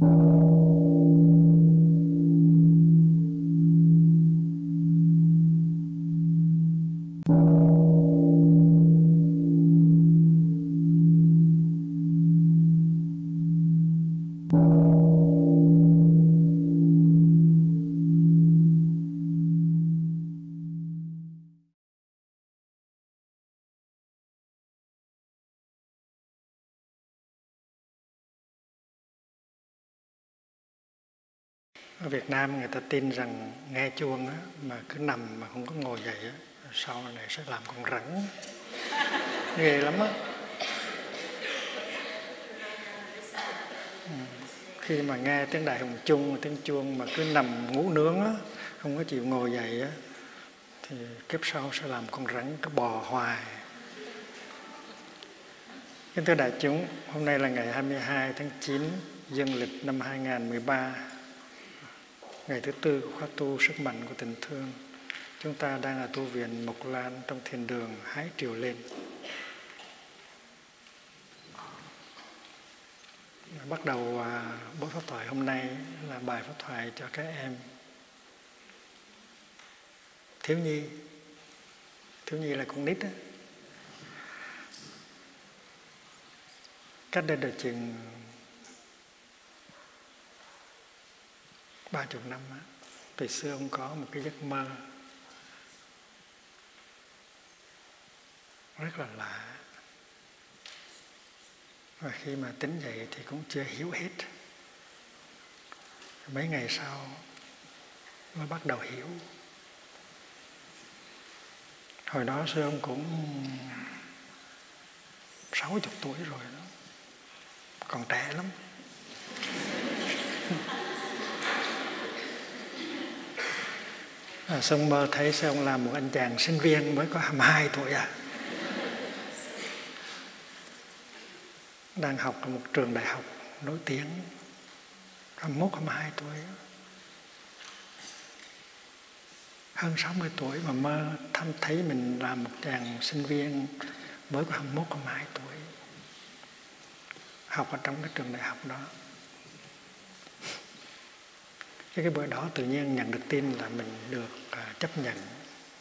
you ở Việt Nam người ta tin rằng nghe chuông á, mà cứ nằm mà không có ngồi dậy á, sau này sẽ làm con rắn. Ghê lắm á. Ừ, khi mà nghe tiếng đại hùng chung tiếng chuông mà cứ nằm ngủ nướng á không có chịu ngồi dậy á thì kiếp sau sẽ làm con rắn cứ bò hoài. Kính thưa đại chúng, hôm nay là ngày 22 tháng 9 dương lịch năm 2013 Ngày thứ tư của khóa tu sức mạnh của tình thương, Chúng ta đang ở tu viện Mộc Lan trong thiền đường Hái Triều Lên Bắt đầu à, buổi pháp thoại hôm nay là bài pháp thoại cho các em thiếu nhi thiếu nhi là con nít đó. cách đây được chừng ba chục năm á từ xưa ông có một cái giấc mơ rất là lạ. Và khi mà tính dậy thì cũng chưa hiểu hết. Mấy ngày sau mới bắt đầu hiểu. Hồi đó sư ông cũng sáu chục tuổi rồi đó. Còn trẻ lắm. Ờ, à, xong mơ thấy sao ông làm một anh chàng sinh viên mới có 22 tuổi à? Đang học ở một trường đại học nổi tiếng 21, 22 tuổi. Hơn 60 tuổi mà mơ thăm thấy mình là một chàng sinh viên mới có 21, 22 tuổi. Học ở trong cái trường đại học đó cái cái bữa đó tự nhiên nhận được tin là mình được à, chấp nhận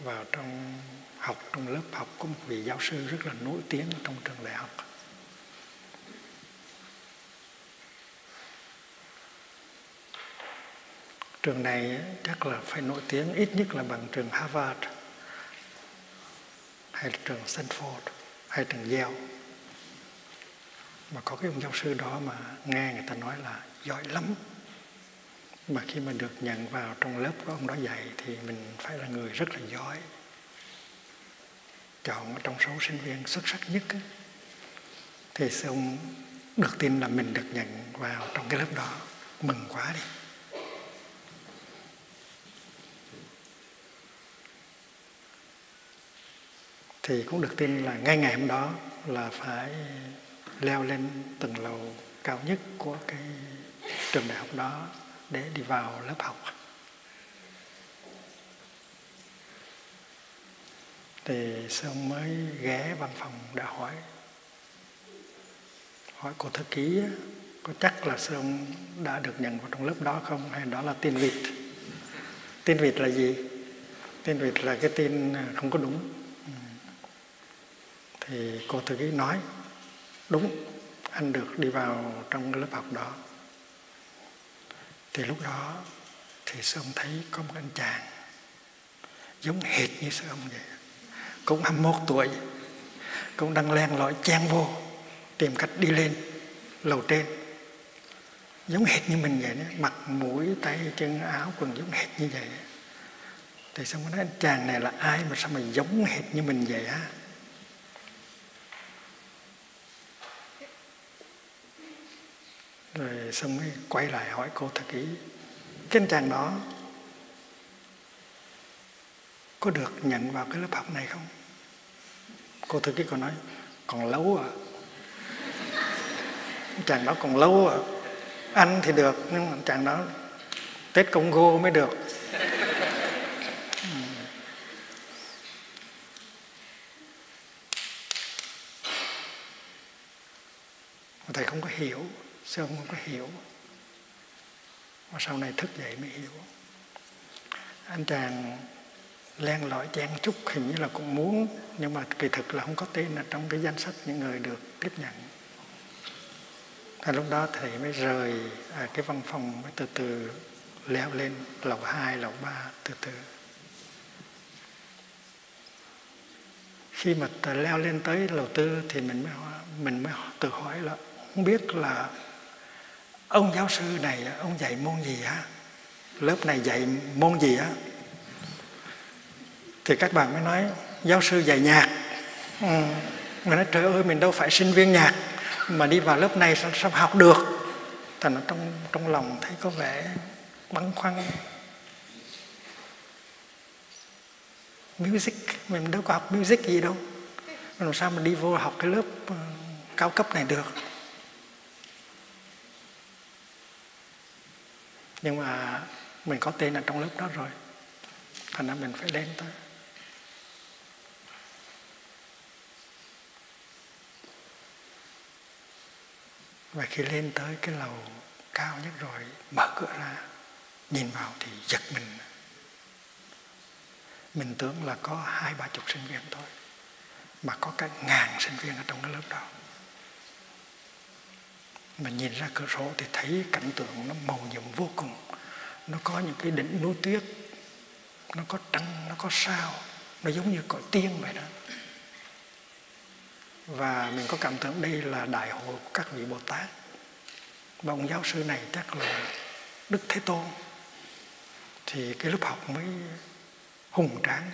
vào trong học, trong lớp học của một vị giáo sư rất là nổi tiếng trong trường đại học. Trường này chắc là phải nổi tiếng ít nhất là bằng trường Harvard, hay là trường Stanford, hay trường Yale. Mà có cái ông giáo sư đó mà nghe người ta nói là giỏi lắm mà khi mà được nhận vào trong lớp của ông đó dạy thì mình phải là người rất là giỏi. Chọn trong số sinh viên xuất sắc nhất thì ông được tin là mình được nhận vào trong cái lớp đó. Mừng quá đi. Thì cũng được tin là ngay ngày hôm đó là phải leo lên tầng lầu cao nhất của cái trường đại học đó để đi vào lớp học. Thì sơn mới ghé văn phòng đã hỏi. Hỏi cô thư ký có chắc là Sơn đã được nhận vào trong lớp đó không, hay đó là tin vịt? Tin vịt là gì? Tin vịt là cái tin à, không có đúng. Ừ. Thì cô thư ký nói, đúng, anh được đi vào trong cái lớp học đó thì lúc đó thì sư ông thấy có một anh chàng giống hệt như sư ông vậy. Cũng 21 tuổi, cũng đang len lỏi chen vô, tìm cách đi lên lầu trên. Giống hệt như mình vậy đó. mặt, mũi, tay, chân, áo, quần giống hệt như vậy. Thì xong nói, anh chàng này là ai mà sao mà giống hệt như mình vậy á? Rồi xong mới quay lại hỏi cô thật kỹ, cái anh chàng đó có được nhận vào cái lớp học này không? Cô thư ký còn nói, còn lâu à. Chàng đó còn lâu à. Anh thì được, nhưng mà chàng đó tết công gô mới được. Thầy không có hiểu sư ông không có hiểu? Mà sau này thức dậy mới hiểu. Anh chàng len lỏi chen chút hình như là cũng muốn nhưng mà kỳ thực là không có tên là trong cái danh sách những người được tiếp nhận. Thì lúc đó thầy mới rời à, cái văn phòng mới từ từ leo lên lầu 2, lầu 3 từ từ. Khi mà leo lên tới lầu tư thì mình mới mình mới tự hỏi là không biết là ông giáo sư này ông dạy môn gì á lớp này dạy môn gì á thì các bạn mới nói giáo sư dạy nhạc. Ừ. mình nói trời ơi mình đâu phải sinh viên nhạc mà đi vào lớp này sao, sao học được? Thành nó trong trong lòng thấy có vẻ băn khoăn. Music mình đâu có học music gì đâu. Làm sao mà đi vô học cái lớp ừ, cao cấp này được? Nhưng mà mình có tên ở trong lớp đó rồi. Thành ra mình phải lên tới. Và khi lên tới cái lầu cao nhất rồi, mở cửa ra, nhìn vào thì giật mình. Mình tưởng là có hai, ba chục sinh viên thôi, mà có cả ngàn sinh viên ở trong cái lớp đó mà nhìn ra cửa sổ thì thấy cảnh tượng nó màu nhiệm vô cùng. Nó có những cái đỉnh núi tuyết. Nó có trăng, nó có sao. Nó giống như cõi tiên vậy đó. Và mình có cảm tưởng đây là đại hội của các vị bồ tát. Và ông giáo sư này chắc là đức thế tôn. Thì cái lớp học mới hùng tráng,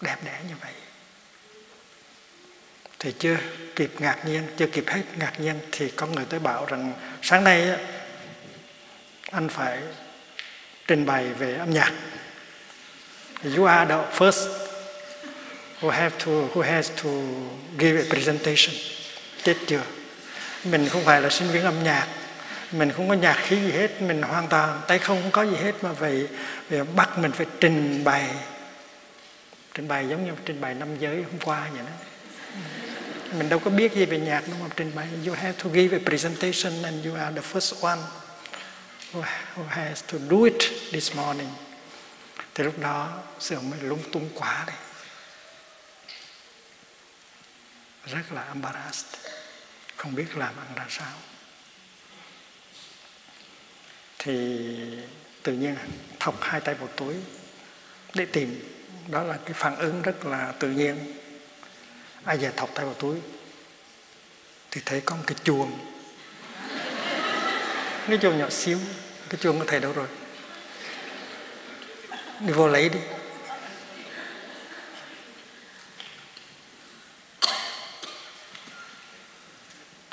đẹp đẽ như vậy thì chưa kịp ngạc nhiên chưa kịp hết ngạc nhiên thì có người tới bảo rằng sáng nay anh phải trình bày về âm nhạc. You are the first who have to who has to give a presentation. Chết chưa? Mình không phải là sinh viên âm nhạc. Mình không có nhạc khí gì hết mình hoàn toàn tay không, có gì hết mà vậy, vậy bắt mình phải trình bày. Trình bày giống như trình bày năm giới hôm qua vậy đó mình đâu có biết gì về nhạc đúng không? Trình bày you have to give a presentation and you are the first one who, who has to do it this morning. Thì lúc đó sự mới lung tung quá đấy rất là embarrassed. Không biết làm ăn ra sao. Thì tự nhiên thọc hai tay vào túi để tìm. Đó là cái phản ứng rất là tự nhiên ai về thọc tay vào túi? Thì thấy có một cái chuông. Cái chuông nhỏ xíu. Cái chuông của thầy đâu rồi? Đi vô lấy đi.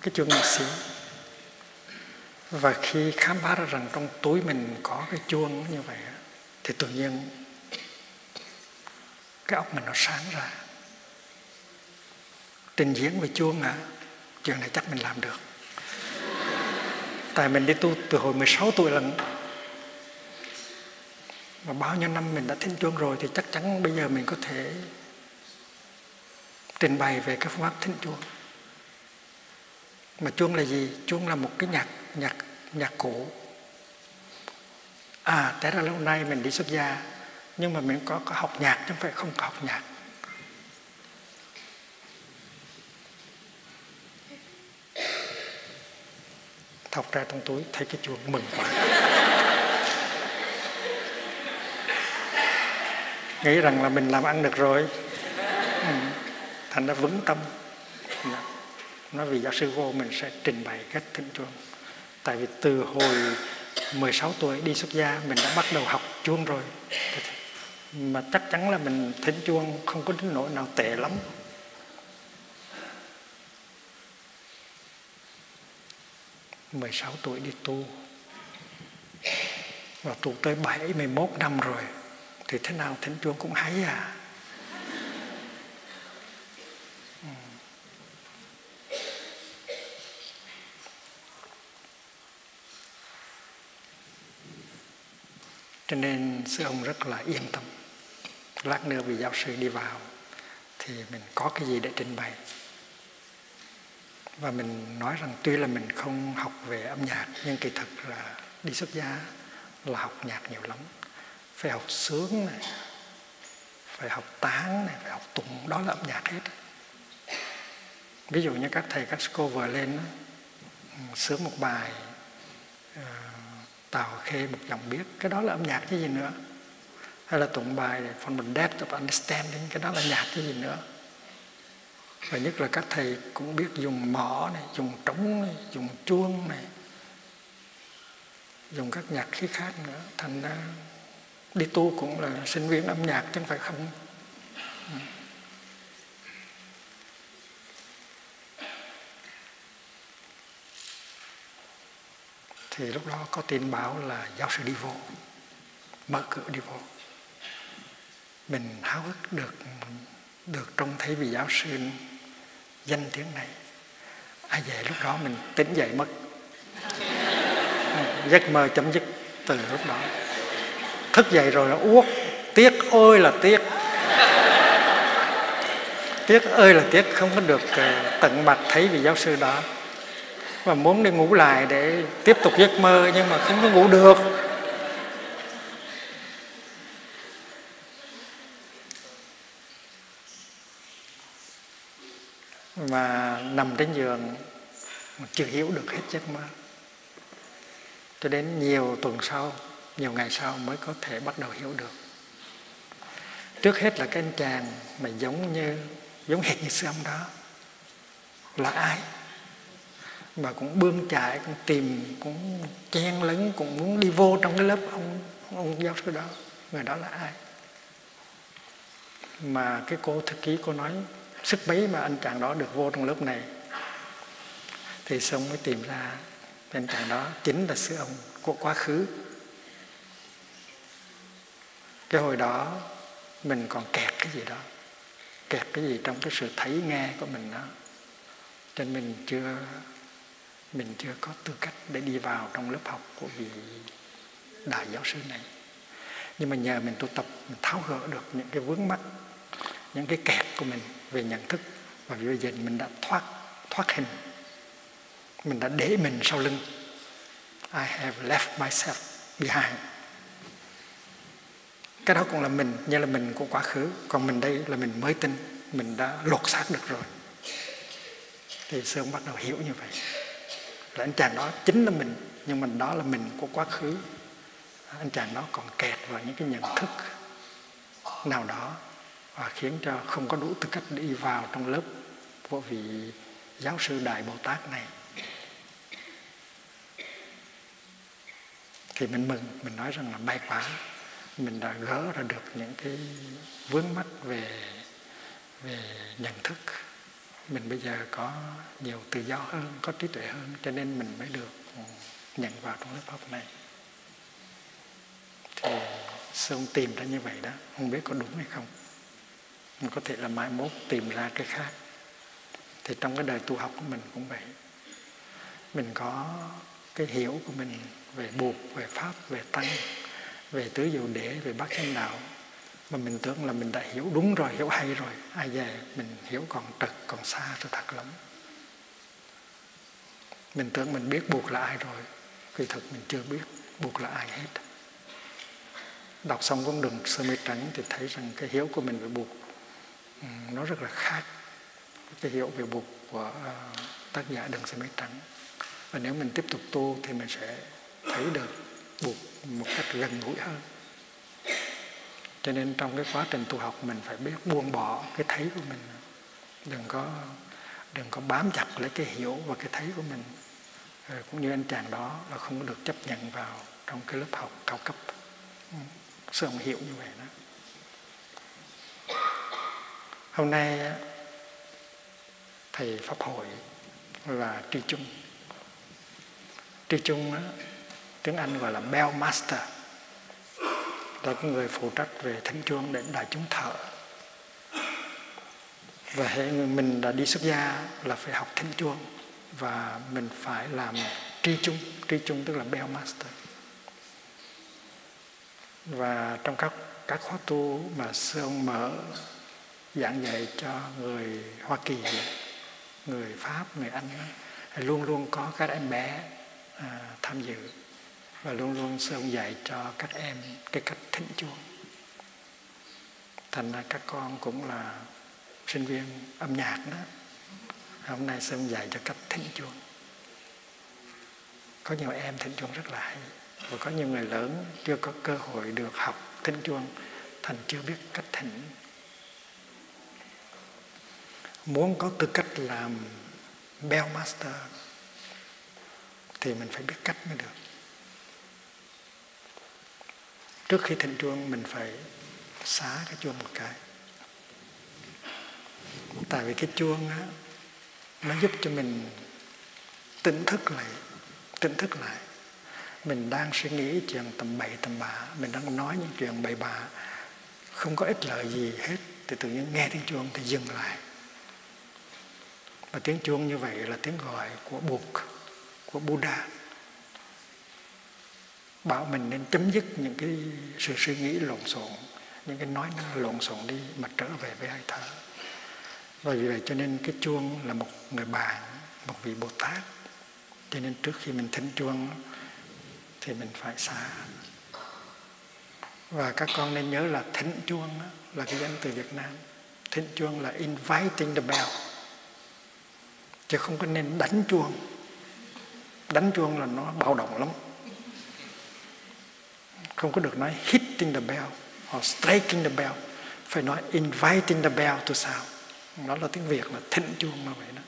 Cái chuông nhỏ xíu. Và khi khám phá ra rằng trong túi mình có cái chuông như vậy thì tự nhiên cái óc mình nó sáng ra trình diễn về chuông hả chuyện này chắc mình làm được. Tại mình đi tu từ hồi 16 tuổi lần mà bao nhiêu năm mình đã thính chuông rồi thì chắc chắn bây giờ mình có thể trình bày về cái phương pháp thính chuông mà chuông là gì? Chuông là một cái nhạc nhạc nhạc cổ. à thế ra lâu nay mình đi xuất gia nhưng mà mình có, có học nhạc chứ không phải không có học nhạc. Thọc ra trong túi, thấy cái chuông mừng quá. Nghĩ rằng là mình làm ăn được rồi. Ừ. thành ra vững tâm. Dạ. Nói vì giáo sư vô, mình sẽ trình bày cách thịnh chuông. Tại vì từ hồi 16 tuổi đi xuất gia, mình đã bắt đầu học chuông rồi. Mà chắc chắn là mình thính chuông không có đến nỗi nào tệ lắm. Mười sáu tuổi đi tu. Và tu tới bảy mươi 71 năm rồi, thì thế nào thính chuông cũng hay à. Cho nên sư ông rất là yên tâm. Lát nữa vị giáo sư đi vào, thì mình có cái gì để trình bày và mình nói rằng tuy là mình không học về âm nhạc nhưng kỳ thực là đi xuất gia là học nhạc nhiều lắm. Phải học sướng này phải học tán này phải học tụng đó là âm nhạc hết. Ví dụ như các thầy các cô vừa lên ừ, sướng một bài uh, tào khê một dòng biết cái đó là âm nhạc chứ gì nữa. Hay là tụng bài from the depth of understanding cái đó là nhạc chứ gì nữa và nhất là các thầy cũng biết dùng mỏ này, dùng trống này, dùng chuông này, dùng các nhạc khí khác nữa. Thành ra đi tu cũng là sinh viên âm nhạc chứ không phải không. Thì lúc đó có tin báo là giáo sư đi vô, mở cửa đi vô. Mình háo hức được được trông thấy vị giáo sư danh tiếng này. Ai về lúc đó mình tỉnh dậy mất. Giấc mơ chấm dứt từ lúc đó. Thức dậy rồi nó uất. Tiếc ôi là tiếc. Tiếc ơi là tiếc không có được ờ, tận mặt thấy vị giáo sư đó. Và muốn đi ngủ lại để tiếp tục giấc mơ nhưng mà không có ngủ được mà nằm trên giường, mà chưa hiểu được hết giấc mơ. Cho đến nhiều tuần sau, nhiều ngày sau mới có thể bắt đầu hiểu được. Trước hết là cái anh chàng mà giống như, giống hệt như sư ông đó, là ai? Mà cũng bươn chạy cũng tìm, cũng chen lấn, cũng muốn đi vô trong cái lớp ông ông giáo sư đó. Người đó là ai? Mà cái cô thư ký cô nói sức mấy mà anh chàng đó được vô trong lớp này. Thì xong mới tìm ra anh chàng đó chính là sư ông của quá khứ. Cái hồi đó mình còn kẹt cái gì đó, kẹt cái gì trong cái sự thấy nghe của mình đó. Cho nên mình chưa mình chưa có tư cách để đi vào trong lớp học của vị đại giáo sư này. Nhưng mà nhờ mình tu tập, mình tháo gỡ được những cái vướng mắc những cái kẹt của mình về nhận thức. Và bây giờ mình đã thoát thoát hình. Mình đã để mình sau lưng. I have left myself behind. Cái đó cũng là mình, như là mình của quá khứ. Còn mình đây là mình mới tin, mình đã lột xác được rồi. Thì sơn bắt đầu hiểu như vậy. Là anh chàng đó chính là mình, nhưng mình đó là mình của quá khứ. Anh chàng đó còn kẹt vào những cái nhận thức nào đó và khiến cho không có đủ tư cách đi vào trong lớp của vị giáo sư đại bồ tát này. Thì mình mừng, mình nói rằng là may quá, mình đã gỡ ra được những cái vướng mắt về về nhận thức. Mình bây giờ có nhiều tự do hơn, có trí tuệ hơn, cho nên mình mới được nhận vào trong lớp học này. Thì Sơn tìm ra như vậy đó, không biết có đúng hay không mình có thể là mai mốt tìm ra cái khác. Thì trong cái đời tu học của mình cũng vậy. Mình có cái hiểu của mình về buộc, về pháp, về tăng, về tứ diệu đế, về bát chánh đạo. Mà mình tưởng là mình đã hiểu đúng rồi, hiểu hay rồi. Ai về mình hiểu còn trật, còn xa rồi thật lắm. Mình tưởng mình biết buộc là ai rồi. Kỳ thực mình chưa biết buộc là ai hết. Đọc xong con đường sơ mi trắng thì thấy rằng cái hiểu của mình về buộc Ừ, nó rất là khác cái hiểu về buộc của ờ, tác giả đừng xem mi trắng và nếu mình tiếp tục tu thì mình sẽ thấy được buộc một cách gần gũi hơn. Cho nên trong cái quá trình tu học, mình phải biết buông bỏ cái thấy của mình. Đừng có đừng có bám chặt lấy cái hiểu và cái thấy của mình. Rồi cũng như anh chàng đó là không có được chấp nhận vào trong cái lớp học cao cấp. Sự sư ông hiểu như vậy đó hôm nay, thầy pháp hội là tri chung. Tri chung tiếng anh gọi là bell master, là cái người phụ trách về thánh chuông để đại chúng thợ và hệ mình đã đi xuất gia là phải học thánh chuông và mình phải làm tri chung. Tri chung tức là bell master. Và trong các các khóa tu mà sư ông mở giảng dạy cho người Hoa Kỳ người pháp người anh luôn luôn có các em bé à, tham dự và luôn luôn sư ông dạy cho các em cái cách thỉnh chuông thành ra các con cũng là sinh viên âm nhạc đó. Hôm nay sư ông dạy cho cách thỉnh chuông có nhiều em thỉnh chuông rất là hay và có nhiều người lớn chưa có cơ hội được học thỉnh chuông thành chưa biết cách thỉnh muốn có tư cách làm bell master thì mình phải biết cách mới được. Trước khi thỉnh chuông, mình phải xá cái chuông một cái. Tại vì cái chuông á, nó giúp cho mình tỉnh thức lại, tỉnh thức lại. Mình đang suy nghĩ chuyện tầm bậy, tầm bạ. Mình đang nói những chuyện bậy bạ. Không có ích lợi gì hết, thì tự nhiên nghe tiếng chuông thì dừng lại và tiếng chuông như vậy là tiếng gọi của buộc của Buddha, bảo mình nên chấm dứt những cái sự suy nghĩ lộn xộn, những cái nói năng lộn xộn đi mà trở về với hơi thở. Và vì vậy cho nên cái chuông là một người bạn một vị Bồ Tát. Cho nên trước khi mình thỉnh chuông, thì mình phải xa và các con nên nhớ là thỉnh chuông là cái danh từ Việt Nam. Thỉnh chuông là inviting the bell chứ không có nên đánh chuông. Đánh chuông là nó bạo động lắm. Không có được nói hitting the bell hoặc striking the bell. Phải nói inviting the bell to sound. Nó là tiếng việt là thịnh chuông mà vậy đó.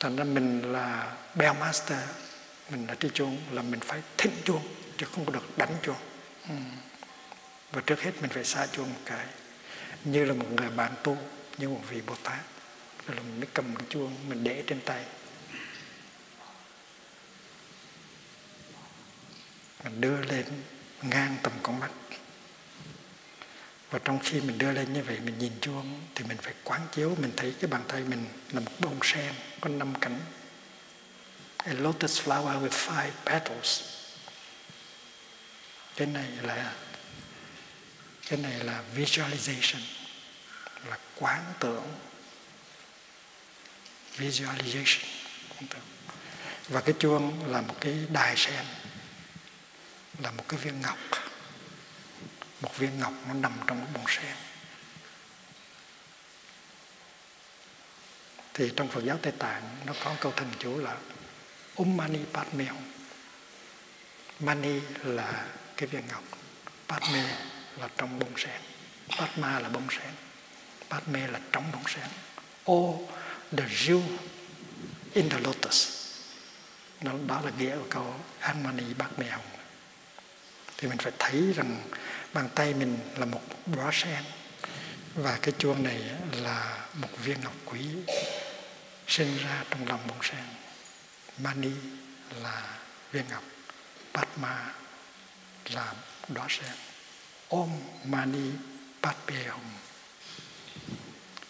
Thành ra mình là bell master, mình là tri chuông là mình phải thịnh chuông, chứ không có được đánh chuông. Ừ. và trước hết mình phải xa chuông một cái. Như là một người bạn tu, như một vị bồ tát rồi mình mới cầm cái chuông, mình để trên tay. Mình đưa lên ngang tầm con mắt. Và trong khi mình đưa lên như vậy, mình nhìn chuông, thì mình phải quán chiếu. Mình thấy cái bàn tay mình là một bông sen, có năm cánh. A lotus flower with five petals. Cái này là, cái này là visualization, là quán tưởng visualization. Và cái chuông là một cái đài sen, là một cái viên ngọc. Một viên ngọc nó nằm trong cái bông sen. Thì trong Phật giáo Tây Tạng nó có câu thần chú là Om Mani Padme Hum. Mani là cái viên ngọc, Padme là trong bông sen, Padma là bông sen, Padme là trong bông sen. Ô the jewel in the lotus. Đó, đó là nghĩa của câu An Mani Padme hồng. thì mình phải thấy rằng bàn tay mình là một đóa sen. Và cái chuông này là một viên ngọc quý sinh ra trong lòng bông sen. Mani là viên ngọc padma là đóa sen. Om mani padme hum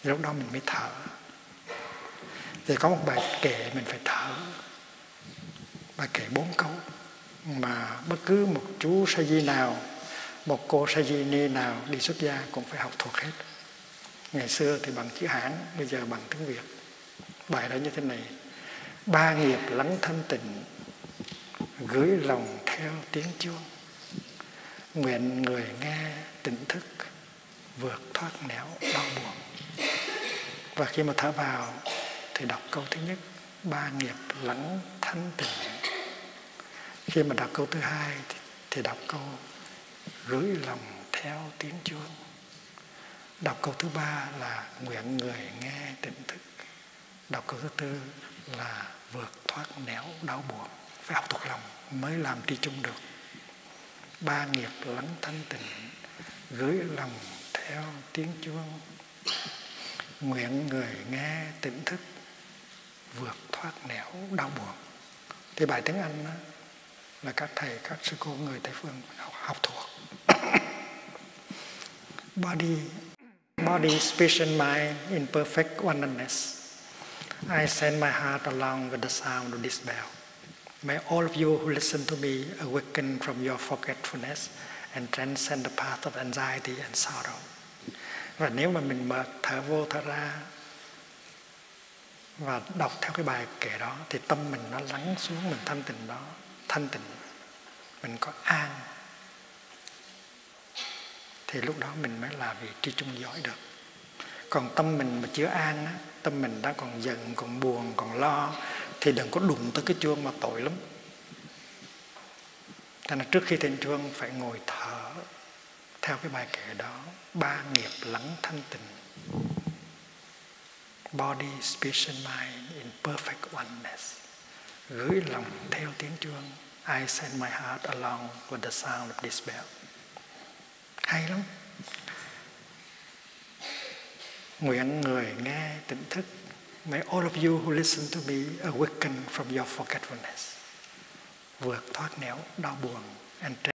lúc đó mình mới thở thì có một bài kệ mình phải thở. Bài kệ bốn câu. Mà bất cứ một chú sa di nào, một cô sa di ni nào đi xuất gia cũng phải học thuộc hết. Ngày xưa thì bằng chữ hán, bây giờ bằng tiếng việt. Bài đó như thế này. Ba nghiệp lắng thanh tịnh, gửi lòng theo tiếng chuông. Nguyện người nghe tỉnh thức, vượt thoát nẻo đau buồn. Và khi mà thở vào thì đọc câu thứ nhất ba nghiệp lắng thanh tịnh khi mà đọc câu thứ hai thì, thì đọc câu gửi lòng theo tiếng chuông đọc câu thứ ba là nguyện người nghe tỉnh thức. Đọc câu thứ tư là vượt thoát nẻo đau buồn. Phải học thuộc lòng mới làm tri chung được. Ba nghiệp lắng thanh tịnh gửi lòng theo tiếng chuông nguyện người nghe tỉnh thức vượt thoát nẻo đau buồn. Thì bài tiếng anh đó, là các thầy các sư cô người tây phương học, học thuộc. Body body speech and mind in perfect oneness. I send my heart along with the sound of this bell. May all of you who listen to me awaken from your forgetfulness and transcend the path of anxiety and sorrow. Và nếu mà mình mở thở vô thở ra và đọc theo cái bài kể đó thì tâm mình nó lắng xuống mình thanh tịnh đó thanh tịnh mình có an. Thì lúc đó mình mới là vị trí trung giỏi được. Còn tâm mình mà chưa an á, tâm mình đang còn giận còn buồn còn lo thì đừng có đụng tới cái chuông mà tội lắm. Cho nên trước khi thiền chuông phải ngồi thở theo cái bài kể đó ba nghiệp lắng thanh tịnh body, speech and mind in perfect oneness. Gửi lòng theo tiếng chuông I send my heart along with the sound of this bell. Hay lắm. Nguyện người nghe tỉnh thức. May all of you who listen to me awaken from your forgetfulness. Vượt thoát nẻo đau buồn and